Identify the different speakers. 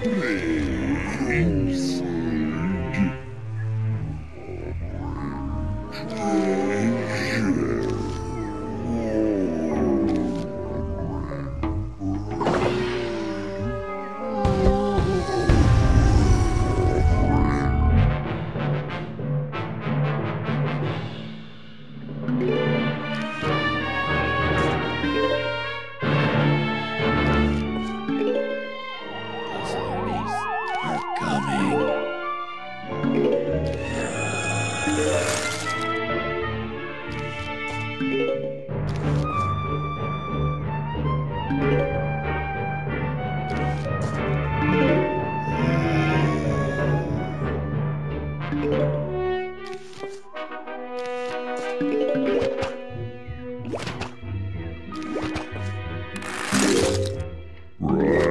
Speaker 1: Thank you.
Speaker 2: Right.